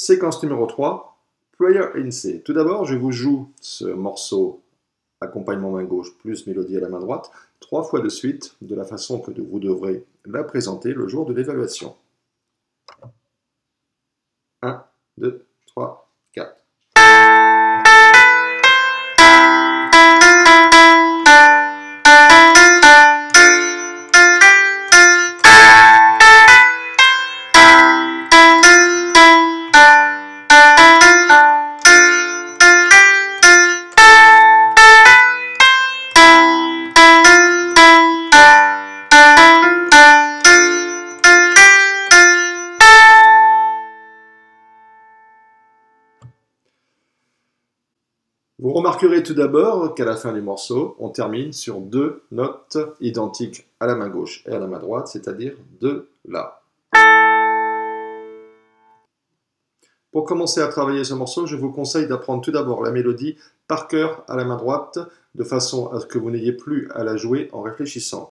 Séquence numéro 3, Prayer in. Tout d'abord, je vous joue ce morceau accompagnement main gauche plus mélodie à la main droite, trois fois de suite, de la façon que vous devrez la présenter le jour de l'évaluation. 1, 2, 3, 4. Vous remarquerez tout d'abord qu'à la fin du morceau, on termine sur deux notes identiques à la main gauche et à la main droite, c'est-à-dire de La. Pour commencer à travailler ce morceau, je vous conseille d'apprendre tout d'abord la mélodie par cœur à la main droite, de façon à ce que vous n'ayez plus à la jouer en réfléchissant.